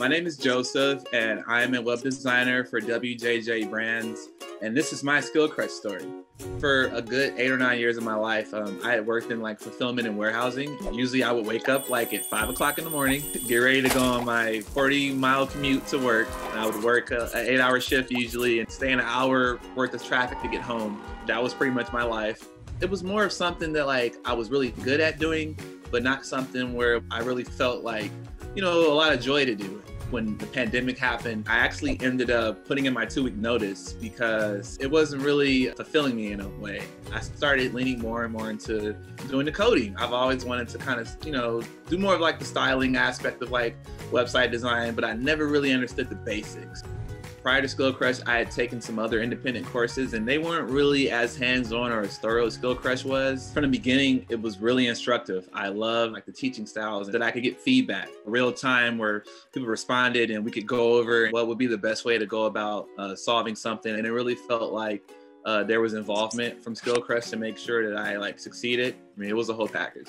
My name is Joseph, and I am a web designer for WJJ Brands. And this is my Skillcrush story. For a good eight or nine years of my life, um, I had worked in like fulfillment and warehousing. Usually, I would wake up like at five o'clock in the morning, get ready to go on my 40 mile commute to work. And I would work an eight hour shift usually and stay an hour worth of traffic to get home. That was pretty much my life. It was more of something that like I was really good at doing, but not something where I really felt like, you know, a lot of joy to do when the pandemic happened, I actually ended up putting in my two week notice because it wasn't really fulfilling me in a way. I started leaning more and more into doing the coding. I've always wanted to kind of, you know, do more of like the styling aspect of like website design, but I never really understood the basics prior to Skillcrush, I had taken some other independent courses and they weren't really as hands-on or as thorough as Skillcrush was. From the beginning, it was really instructive. I love like the teaching styles that I could get feedback real time where people responded and we could go over what would be the best way to go about uh, solving something. And it really felt like uh, there was involvement from Skillcrush to make sure that I like succeeded. I mean, it was a whole package.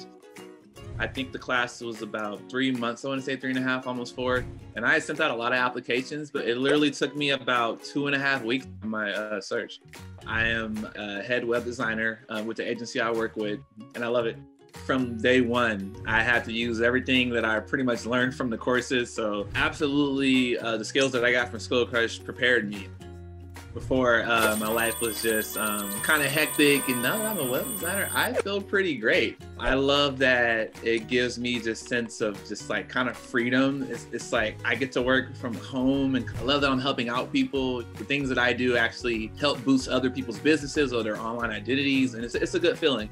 I think the class was about three months. I want to say three and a half, almost four. And I had sent out a lot of applications, but it literally took me about two and a half weeks on my uh, search. I am a head web designer uh, with the agency I work with, and I love it. From day one, I had to use everything that I pretty much learned from the courses. So, absolutely, uh, the skills that I got from Skillcrush prepared me before uh, my life was just um, kind of hectic and now that I'm a web designer, I feel pretty great. I love that it gives me just sense of just like kind of freedom. It's, it's like I get to work from home and I love that I'm helping out people. The things that I do actually help boost other people's businesses or their online identities and it's, it's a good feeling.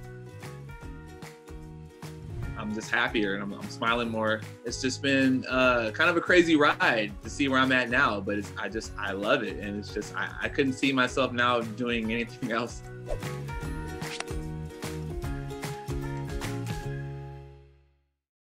I'm just happier and I'm, I'm smiling more. It's just been uh, kind of a crazy ride to see where I'm at now, but I just I love it, and it's just I, I couldn't see myself now doing anything else.